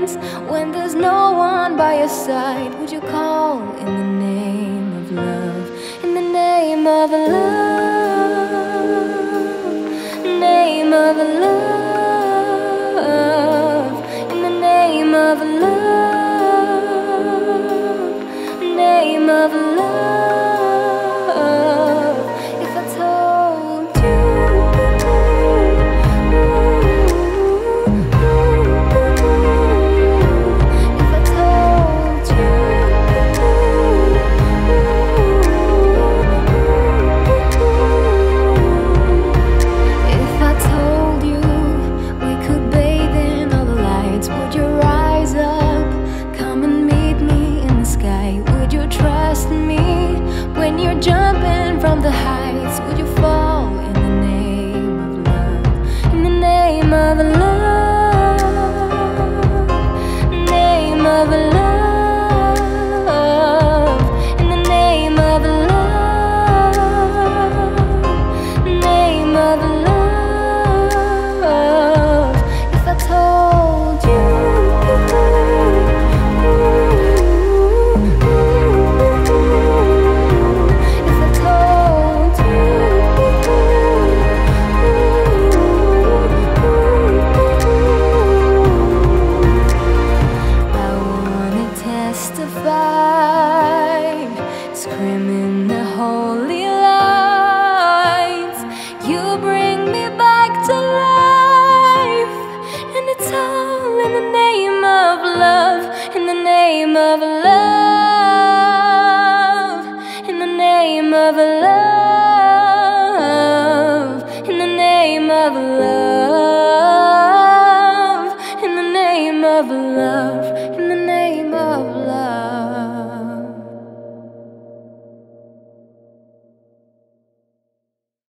When there's no one by your side, would you call in the name of love? In the name of love, name of love. from the heights. name of love, in the name of love, in the name of love, in the name of love.